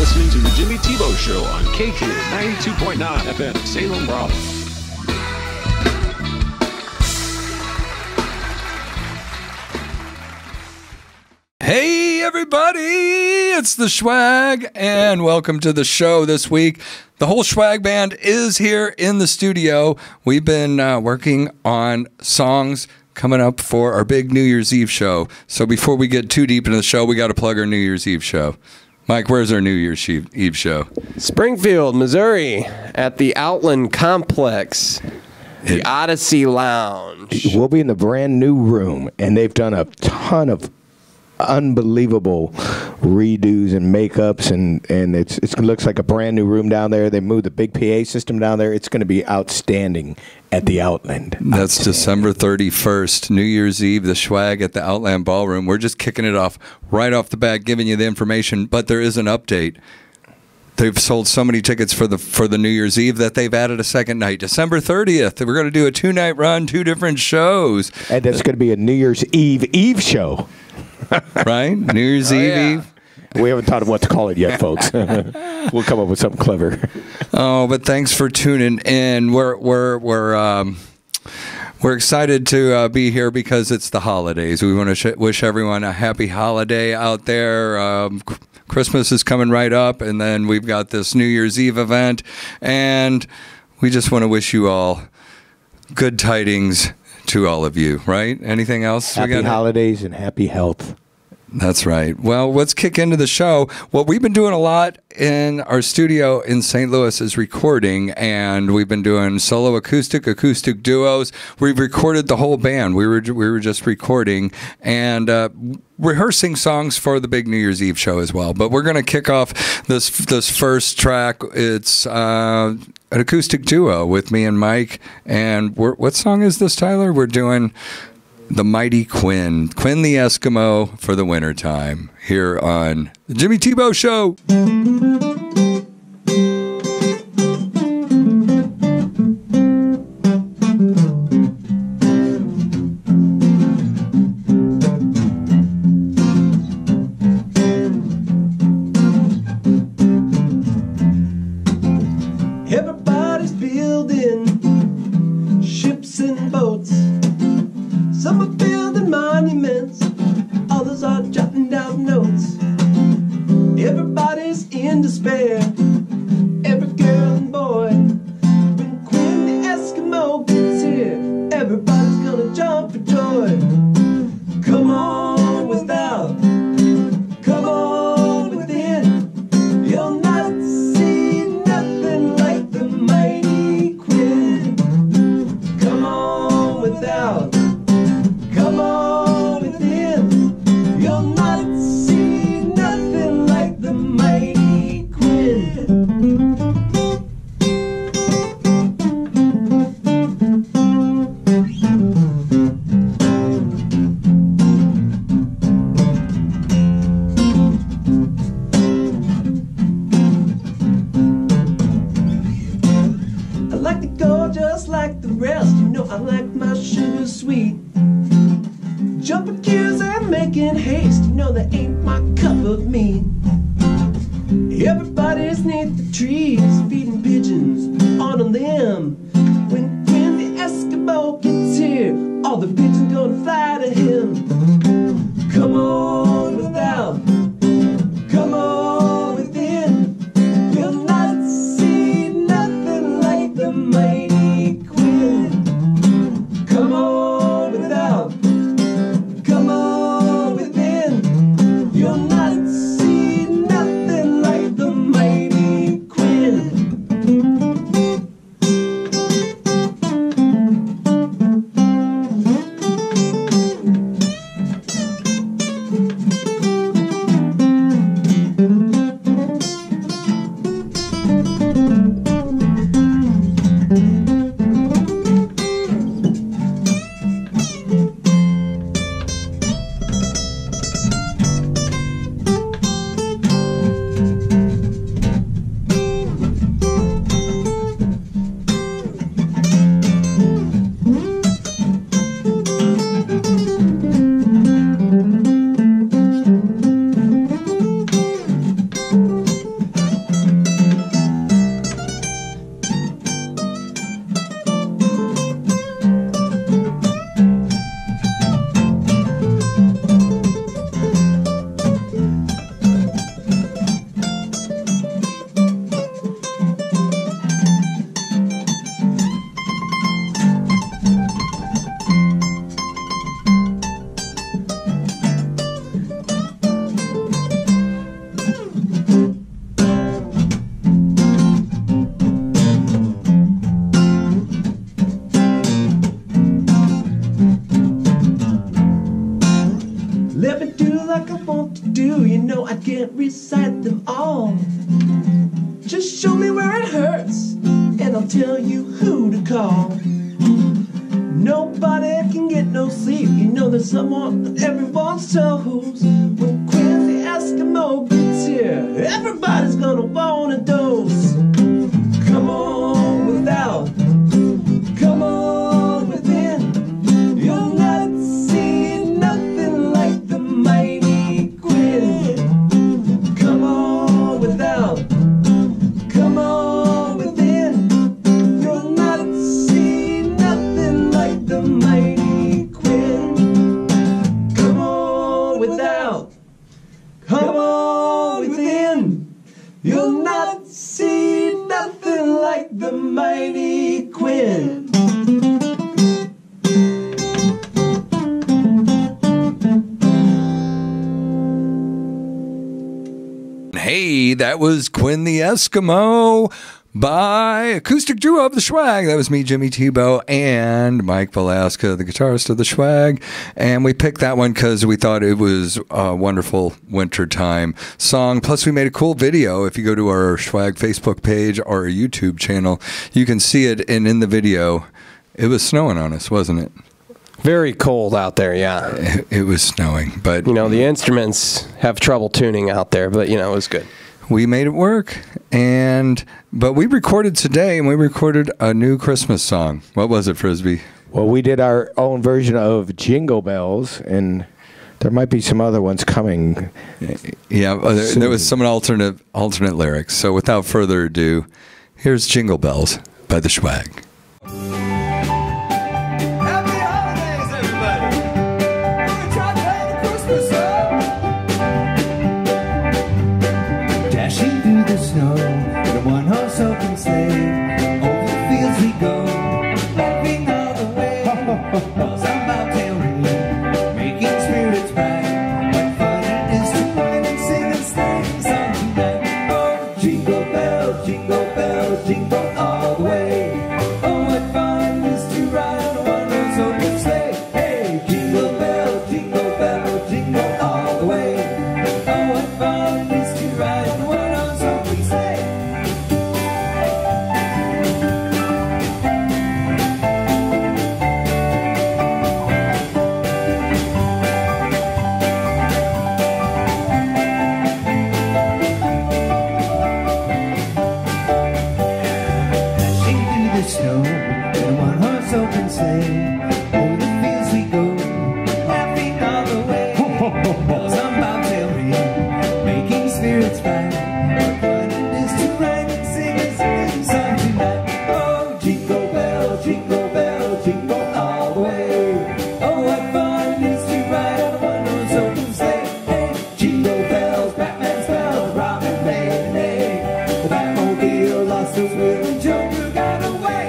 listening to The Jimmy Tebeau Show on KQ 92.9 FM, Salem, Rolla. Hey, everybody, it's the Schwag, and welcome to the show this week. The whole Schwag band is here in the studio. We've been uh, working on songs coming up for our big New Year's Eve show. So before we get too deep into the show, we got to plug our New Year's Eve show. Mike, where's our New Year's Eve show? Springfield, Missouri, at the Outland Complex. The Odyssey Lounge. We'll be in the brand new room, and they've done a ton of unbelievable redos and makeups and and it's it looks like a brand new room down there. They moved the big PA system down there. It's going to be outstanding at the Outland. That's December 31st, New Year's Eve, the Schwag at the Outland Ballroom. We're just kicking it off right off the bat, giving you the information, but there is an update. They've sold so many tickets for the for the New Year's Eve that they've added a second night, December 30th. We're going to do a two night run, two different shows, and that's going to be a New Year's Eve Eve show. right? New Year's oh, Eve yeah. Eve. We haven't thought of what to call it yet, folks. we'll come up with something clever. Oh, but thanks for tuning in. We're we're we're um, we're excited to uh, be here because it's the holidays. We want to wish everyone a happy holiday out there. Um, Christmas is coming right up, and then we've got this New Year's Eve event, and we just want to wish you all good tidings to all of you, right? Anything else? Happy holidays and happy health. That's right. Well, let's kick into the show. What we've been doing a lot in our studio in St. Louis is recording, and we've been doing solo acoustic, acoustic duos. We've recorded the whole band. We were we were just recording and uh, rehearsing songs for the big New Year's Eve show as well. But we're going to kick off this this first track. It's uh, an acoustic duo with me and Mike. And what song is this, Tyler? We're doing the mighty Quinn, Quinn the Eskimo for the wintertime here on the Jimmy Tebeau Show. despair. Eskimo by Acoustic Duo of the Schwag. That was me, Jimmy Tebeau, and Mike Velasca, the guitarist of the Schwag. And we picked that one because we thought it was a wonderful wintertime song. Plus, we made a cool video. If you go to our Schwag Facebook page or our YouTube channel, you can see it. And in the video, it was snowing on us, wasn't it? Very cold out there, yeah. It, it was snowing, but You know, the instruments have trouble tuning out there, but you know, it was good. We made it work. And but we recorded today and we recorded a new christmas song. What was it frisbee? Well, we did our own version of Jingle Bells, and there might be some other ones coming. yeah uh, there, there was some alternate alternate lyrics. So without further ado here's jingle bells by the Schwag Lost got away.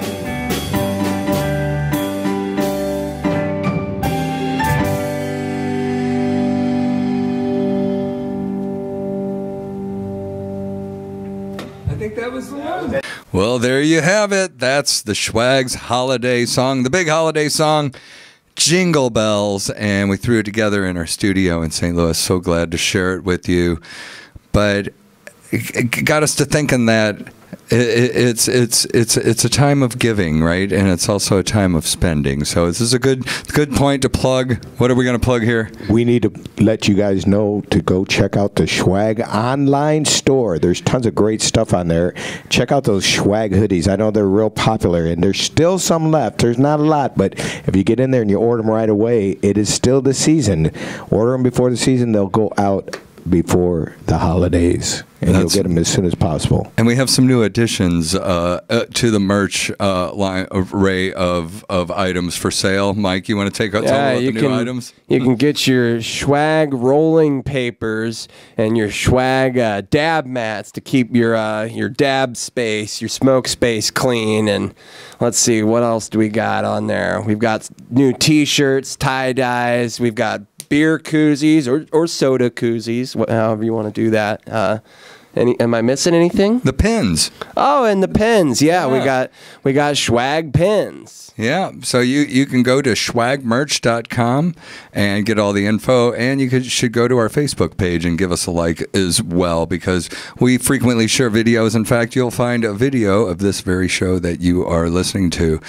i think that was well there you have it. That's the Schwag's holiday song the big holiday song jingle bells. And we threw it together in our studio in st louis. So glad to share it with you. But it got us to thinking that it's it's it's it's a time of giving, right? And it's also a time of spending. So this is a good good point to plug. What are we going to plug here? We need to let you guys know to go check out the Schwag online store. There's tons of great stuff on there. Check out those Schwag hoodies. I know they're real popular, and there's still some left. There's not a lot, but if you get in there and you order them right away, it is still the season. Order them before the season; they'll go out before the holidays, and That's- you'll get them as soon as possible. And we have some new additions uh, uh, to the merch uh, line array of, of items for sale. Mike, you want to take tell Yeah, about you the new can items? you can get your Schwag rolling papers and your Schwag uh, dab mats to keep your uh, your dab space, your smoke space clean. And let's see what else do we got on there. We've got new T-shirts, tie dyes. We've got beer koozies or, or soda koozies, however you want to do that. Uh, Any, am I missing anything? The pins. Oh, and the pins. Yeah, we got we got Schwag pins. Yeah, so you, you can go to schwagmerch.com and get all the info, and you could, should go to our Facebook page and give us a like as well because we frequently share videos. In fact, you'll find a video of this very show that you are listening to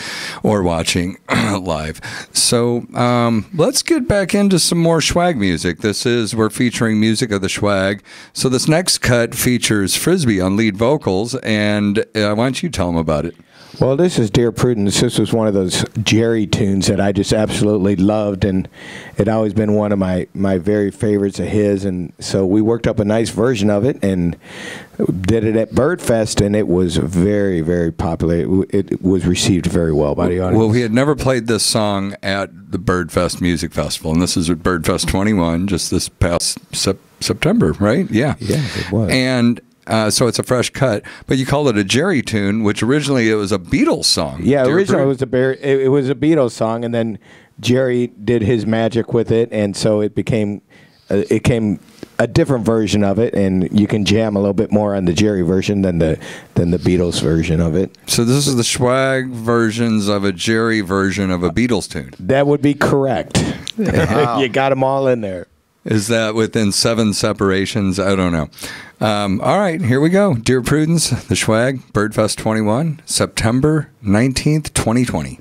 or watching live. So um, let's get back into some more Schwag music. This is, we're featuring music of the Schwag. So this next cut features Frisbee on lead vocals, and uh, why don't you tell them about it? Well, this is Dear Prudence. This was one of those Jerry tunes that I just absolutely loved, and it always been one of my, my very favorites of his. And so we worked up a nice version of it and did it at Birdfest, and it was very, very popular. It, it was received very well by the audience. Well, we had never played this song at the Birdfest Music Festival, and this is at Birdfest 21, just this past sep- September, right? Yeah. Yeah, it was. And uh, so it's a fresh cut, but you call it a Jerry tune, which originally it was a Beatles song. Yeah, Dear originally it was a Bear, it, it was a Beatles song, and then Jerry did his magic with it, and so it became uh, it came a different version of it, and you can jam a little bit more on the Jerry version than the than the Beatles version of it. So this is the Schwag versions of a Jerry version of a Beatles tune. That would be correct. you got them all in there. Is that within seven separations? I don't know. Um, all right, here we go. Dear Prudence, the Schwag, Birdfest 21, September 19th, 2020.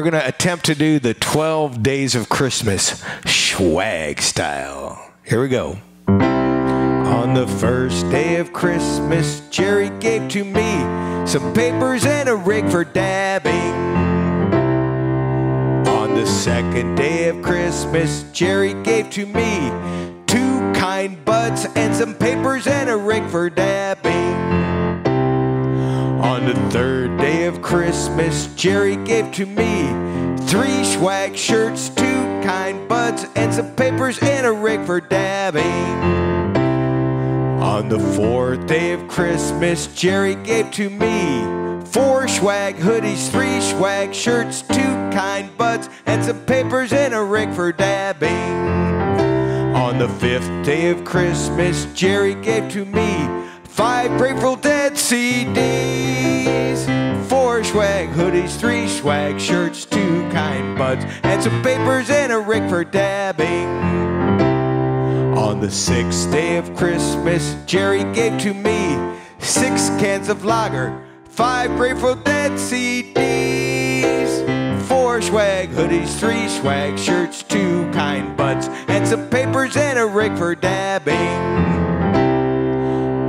We're going to attempt to do the 12 days of Christmas swag style. Here we go. On the first day of Christmas, Jerry gave to me some papers and a rig for dabbing. On the second day of Christmas, Jerry gave to me two kind buds and some papers and a rig for dabbing. On the third of Christmas, Jerry gave to me three swag shirts, two kind buds, and some papers and a rig for dabbing. On the fourth day of Christmas, Jerry gave to me four swag hoodies, three swag shirts, two kind buds, and some papers and a rig for dabbing. On the fifth day of Christmas, Jerry gave to me five Grateful Dead CDs, four swag hoodies, three swag shirts, two kind buds, and some papers and a rig for dabbing. On the sixth day of Christmas, Jerry gave to me six cans of lager, five Grateful Dead CDs, four swag hoodies, three swag shirts, two kind buds, and some papers and a rig for dabbing.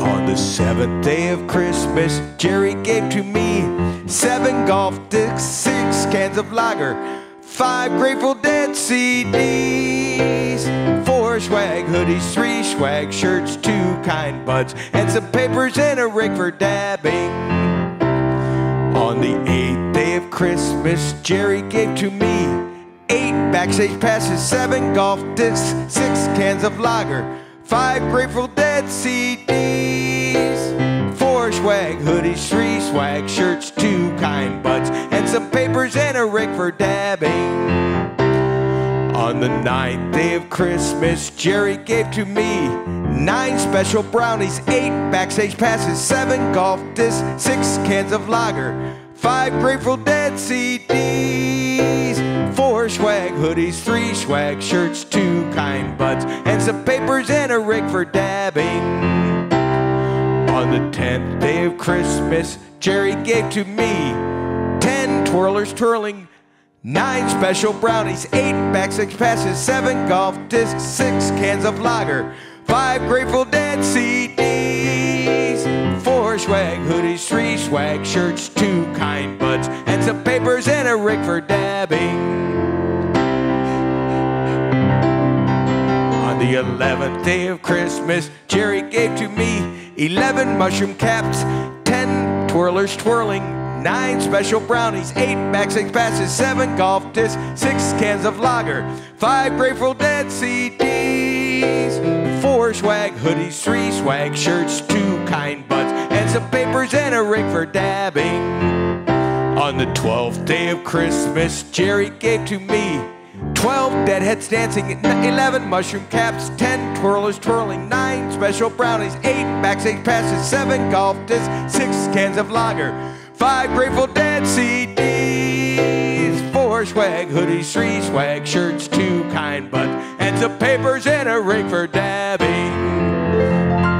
On the seventh day of Christmas, Jerry gave to me seven golf discs, six cans of lager, five Grateful Dead CDs, four swag hoodies, three swag shirts, two kind buds, and some papers and a rig for dabbing. On the eighth day of Christmas, Jerry gave to me eight backstage passes, seven golf discs, six cans of lager, five Grateful Dead CDs, four swag hoodies, three swag shirts, two kind buds, and some papers and a rig for dabbing. On the ninth day of Christmas, Jerry gave to me nine special brownies, eight backstage passes, seven golf discs, six cans of lager, five Grateful Dead CDs, four swag hoodies, three swag shirts, two kind buds, and some papers and a rig for dabbing. On the tenth day of Christmas, Jerry gave to me ten twirlers twirling, nine special brownies, eight backstage passes, seven golf discs, six cans of lager, five Grateful Dead CDs, four swag hoodies, three swag shirts, two kind buds, and some papers and a rig for dabbing. The 11th day of Christmas, Jerry gave to me 11 mushroom caps, 10 twirlers twirling, nine special brownies, eight backstage passes, seven golf discs, six cans of lager, five Grateful Dead CDs, four swag hoodies, three swag shirts, two kind buds, and some papers and a ring for dabbing. On the twelfth day of Christmas, Jerry gave to me 12 deadheads dancing, 11 mushroom caps, 10 twirlers twirling, 9 special brownies, 8 backstage passes, 7 golf discs, 6 cans of lager, 5 Grateful Dead CDs, 4 swag hoodies, 3 swag shirts, 2 kind buds, and some papers and a ring for dabbing.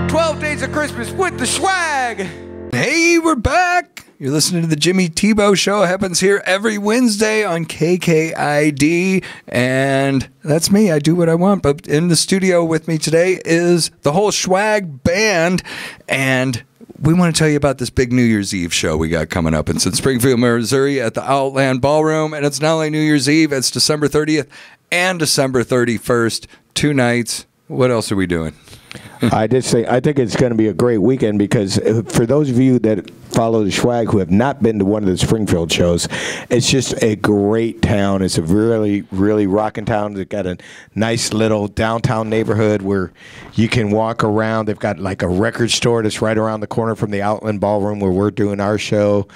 12 days of Christmas with the Schwag! Hey, we're back. You're listening to the Jimmy Tebeau Show. It happens here every Wednesday on KKID, and that's me. I do what I want. But in the studio with me today is the whole Schwag band, and we want to tell you about this big New Year's Eve show we got coming up. It's in Springfield, Missouri, at the Outland Ballroom, and it's not only New Year's Eve; it's December 30th and December 31st. Two nights. What else are we doing? I just say I think it's going to be a great weekend because uh, for those of you that follow the Schwag who have not been to one of the Springfield shows, it's just a great town. It's a really, really rocking town. They've got a nice little downtown neighborhood where you can walk around. They've got like a record store that's right around the corner from the Outland Ballroom where we're doing our show,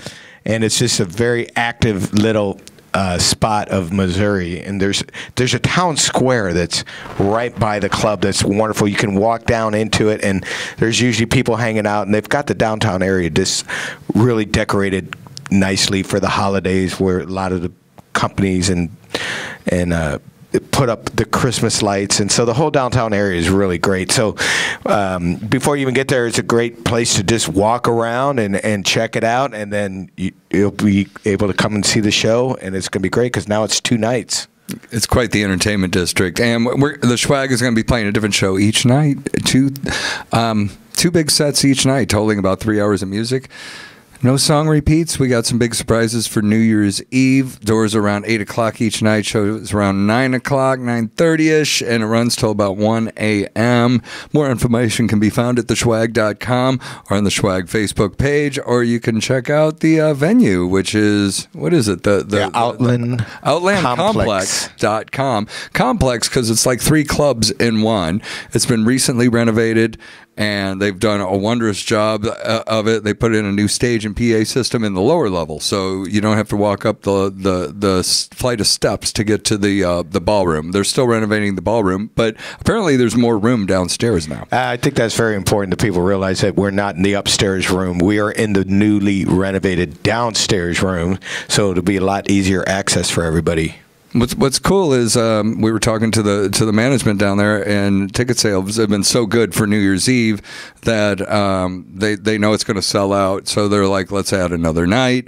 and it's just a very active little uh, spot of Missouri, and there's there's a town square that's right by the club that's wonderful. You can walk down into it, and there's usually people hanging out, and they've got the downtown area just really decorated nicely for the holidays, where a lot of the companies and and uh, put up the Christmas lights, and so the whole downtown area is really great. So um, before you even get there, it's a great place to just walk around and, and check it out, and then you, you'll be able to come and see the show, and it's going to be great because now it's two nights. It's quite the entertainment district, and the Schwag is going to be playing a different show each night. Two, um, two big sets each night, totaling about three hours of music. No song repeats. We got some big surprises for New Year's Eve. Doors around eight o'clock each night. Shows around nine o'clock, nine thirty ish, and it runs till about one a.m. More information can be found at theschwag.com or on the Schwag Facebook page, or you can check out the uh, venue, which is what is it? The the, The Outland Outland Complex. Complex.com. Complex because it's like three clubs in one. It's been recently renovated and they've done a wondrous job uh, of it. They put in a new stage and PA system in the lower level, so you don't have to walk up the the, the flight of steps to get to the uh, the ballroom. They're still renovating the ballroom, but apparently there's more room downstairs now. I think that's very important that people realize that we're not in the upstairs room. We are in the newly renovated downstairs room, so it'll be a lot easier access for everybody. What's What's cool is um, we were talking to the to the management down there, and ticket sales have been so good for New Year's Eve that um, they they know it's going to sell out. So they're like, let's add another night.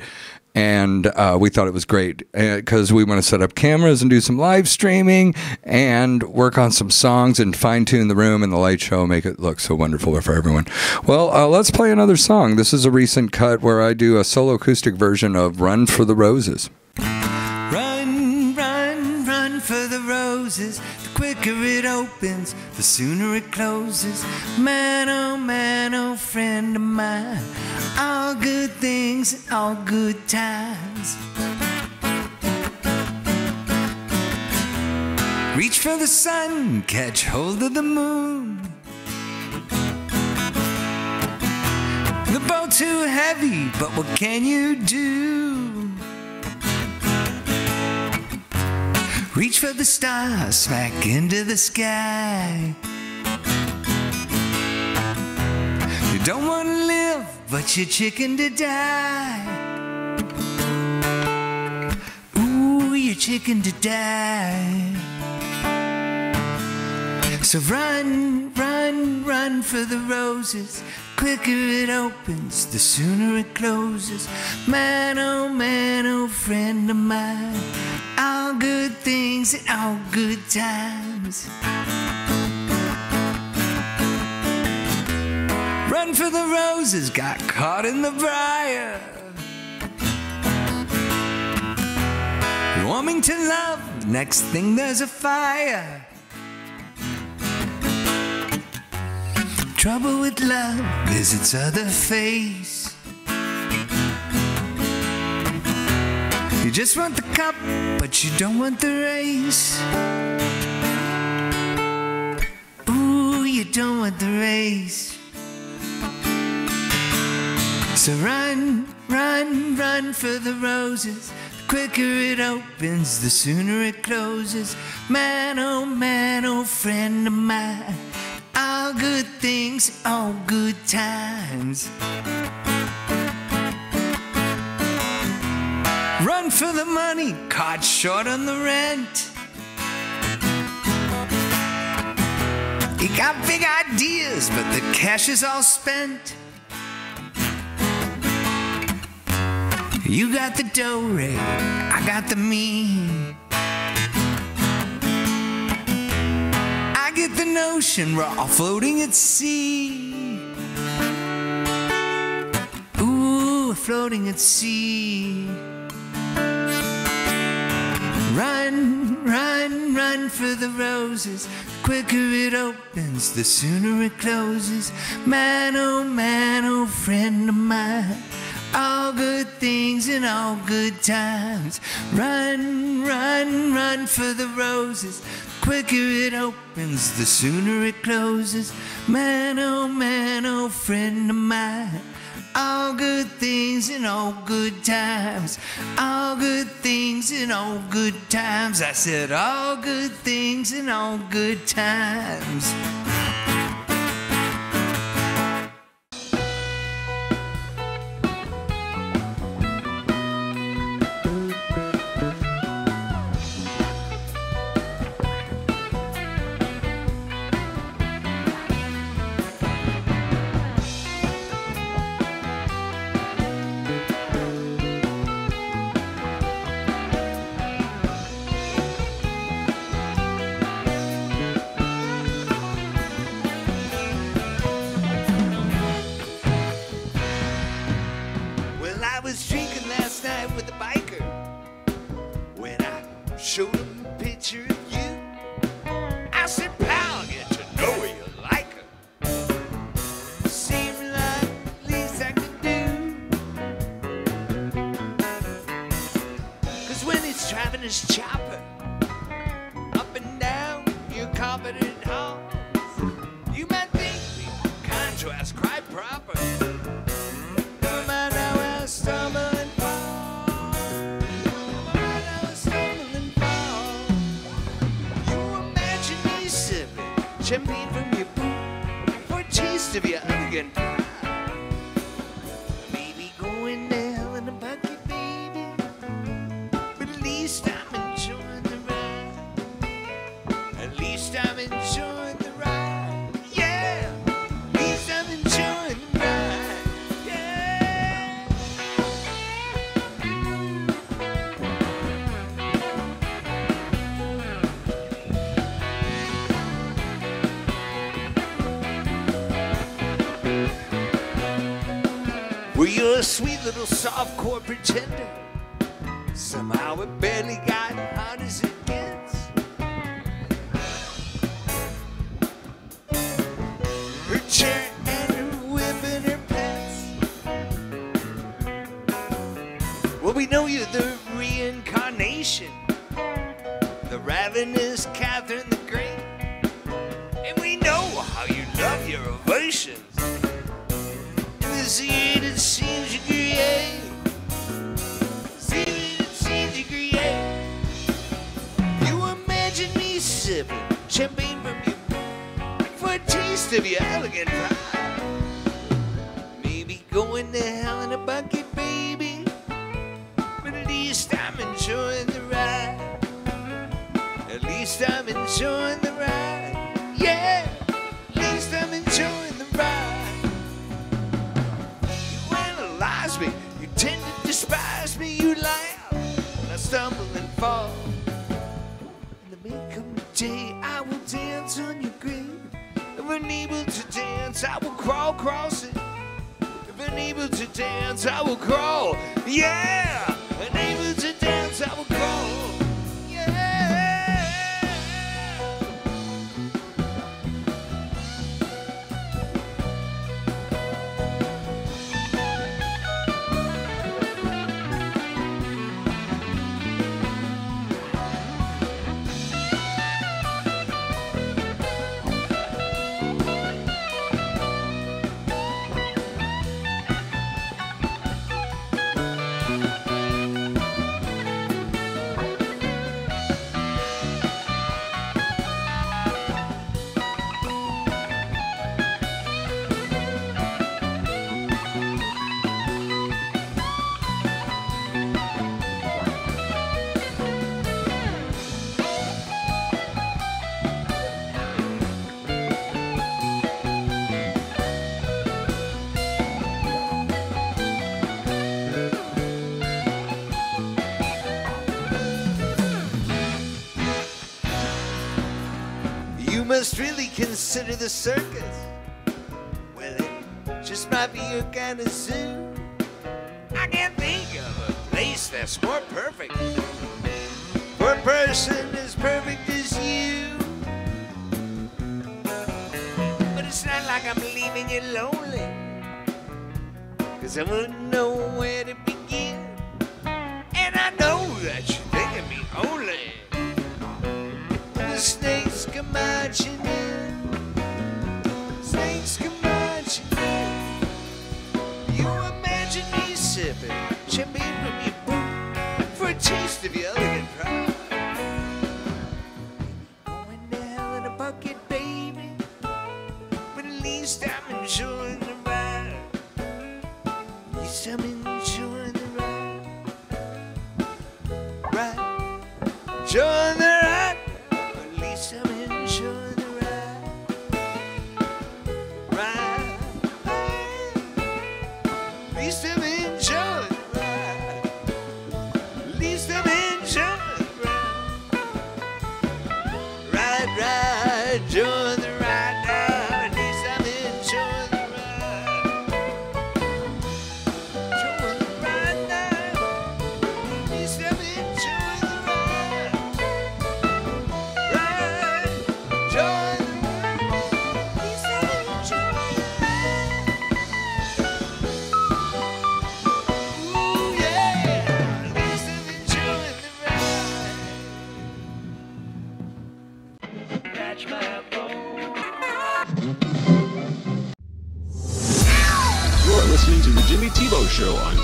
And uh, we thought it was great because we want to set up cameras and do some live streaming and work on some songs and fine tune the room and the light show, make it look so wonderful for everyone. Well, uh, let's play another song. This is a recent cut where I do a solo acoustic version of "Run for the Roses." The quicker it opens, the sooner it closes. Man, oh man, oh friend of mine. All good things, all good times. Reach for the sun, catch hold of the moon. The boat's too heavy, but what can you do? Reach for the stars, smack into the sky. You don't want to live, but you're chicken to die. Ooh, you're chicken to die. So run, run, run for the roses. Quicker it opens, the sooner it closes. Man, oh man, oh friend of mine. All good things and all good times. Run for the roses, got caught in the briar. Warming to love, next thing there's a fire. Trouble with love is its other face. You just want the cup, but you don't want the race. Ooh, you don't want the race. So run, run, run for the roses. The quicker it opens, the sooner it closes. Man, oh man, oh friend of mine. All good things, all good times. Run for the money, caught short on the rent. You got big ideas, but the cash is all spent. You got the dough ray, I got the me. Get the notion we're all floating at sea. Ooh, floating at sea. Run, run, run for the roses. The quicker it opens, the sooner it closes. Man, oh man, oh friend of mine. All good things and all good times. Run, run, run for the roses. Quicker it opens, the sooner it closes. Man, oh man, oh friend of mine. All good things and all good times. All good things and all good times. I said, all good things and all good times. Elegant little soft-core pretender. Me, you tend to despise me, you laugh when I stumble and fall. In the may of a day I will dance on your grave. If I'm unable to dance, I will crawl across it. If I'm unable to dance, I will crawl. Yeah! Consider the circus. Well, it just might be your kind of zoo. I can't think of a place that's more perfect for a person as perfect as you. But it's not like I'm leaving you lonely, cause I wouldn't know where to begin. And I know that you think of me only. The snakes come marching in. Sipping champagne from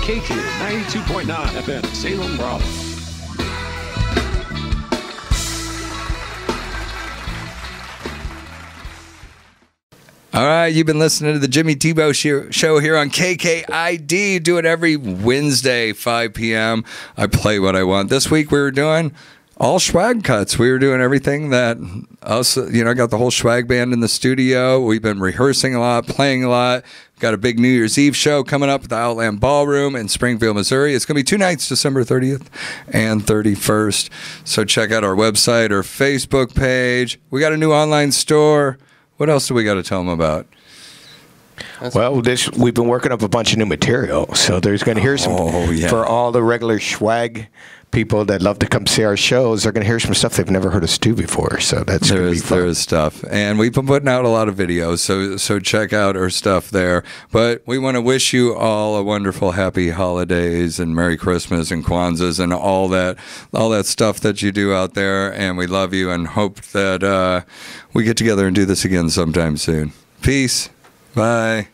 KK 92.9 FM, Salem, Bravo. All right, you've been listening to the Jimmy Tebeau Show here on KKID. Do it every Wednesday, 5 p.m. I play what I want. This week we were doing all Schwag cuts. We were doing everything that us, you know, I got the whole Schwag band in the studio. We've been rehearsing a lot, playing a lot. Got a big New Year's Eve show coming up at the Outland Ballroom in Springfield, Missouri. It's going to be two nights, December 30th and 31st. So check out our website or Facebook page. We got a new online store. What else do we got to tell them about? Well, this we've been working up a bunch of new material, so there's going to hear some Oh, yeah. for all the regular Schwag people that love to come see our shows. They're going to hear some stuff they've never heard us do before. So that's There going to be is there is stuff, and we've been putting out a lot of videos. So so check out our stuff there. But we want to wish you all a wonderful, happy holidays and Merry Christmas and Kwanzaa's and all that all that stuff that you do out there. And we love you and hope that uh, we get together and do this again sometime soon. Peace. Bye.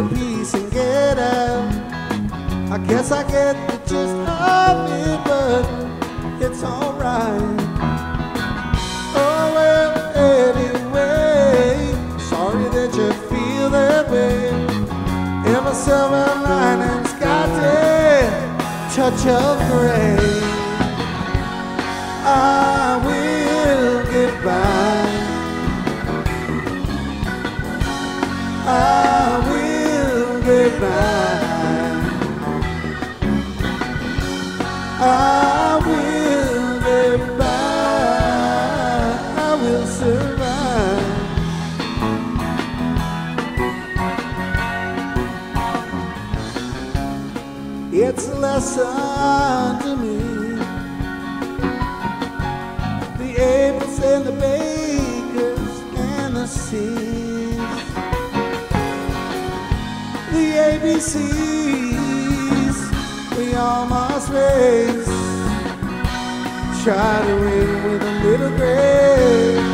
Say piece and get out. I guess I get the gist of it, but it's alright. Oh well, anyway, sorry that you feel that way. Every silver lining's got a touch of gray. I will lesson to me. The Abels and the Bakers and the Seas. The ABCs we all must race. Try to win with a little grace.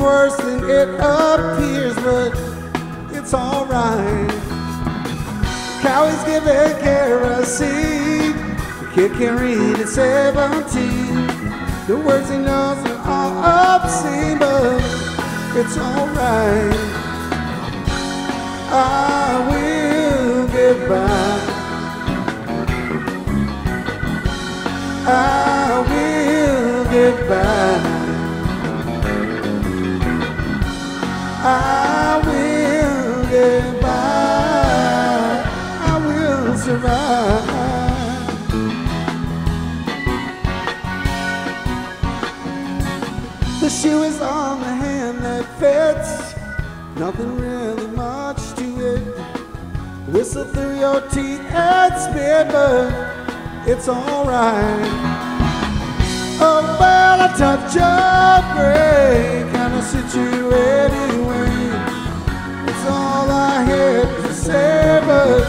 Worse than it appears, but it's alright. Cowie's giving kerosene. The kid can read at 17. The words he knows are all obscene, but it's alright. I will get by. I will get by. I will get by. I will survive. The shoe is on the hand that fits. Nothing really much to it. Whistle through your teeth and spit, but it's alright about a touch of gray kind of situated way. It's all I had to say, but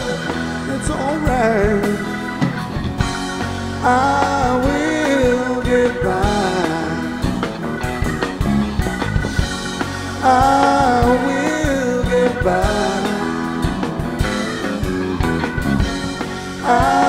it's alright. I will get by. I will get by. I